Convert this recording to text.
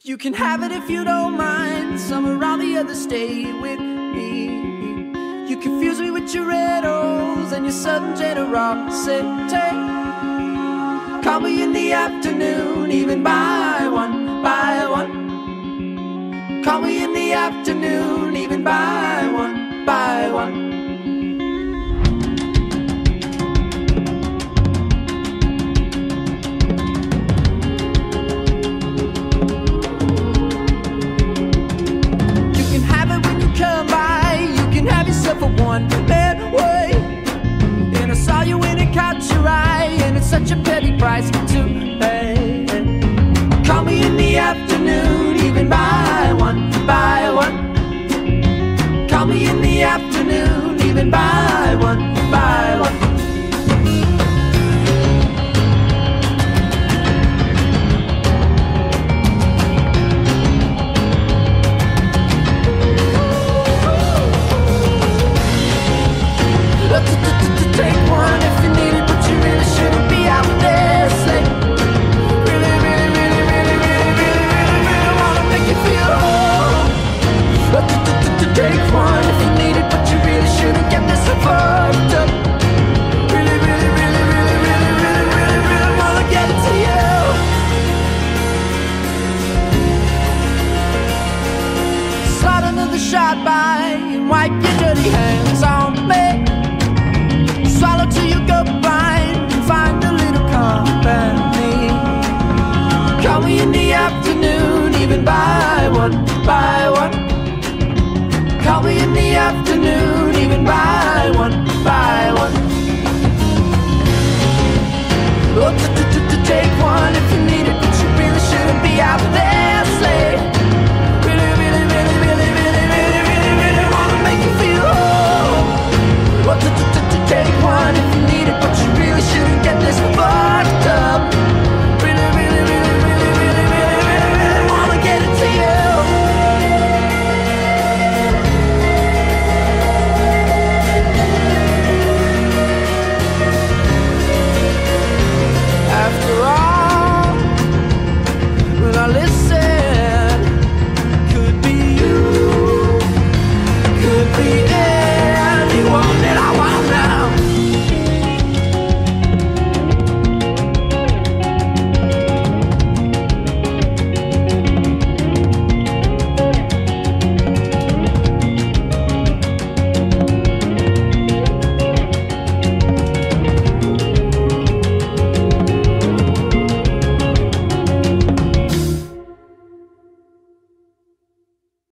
You can have it if you don't mind. Somewhere or the other, stay with me. You confuse me with your riddles and your sudden generosity. Call me in the afternoon, even by one, by one. Call me in the afternoon, even by one, by one. One man way. And I saw you when it caught your eye, and it's such a petty price to pay. Call me in the afternoon, even by one, by one. Call me in the afternoon, even by one, by one. wipe your dirty hands off.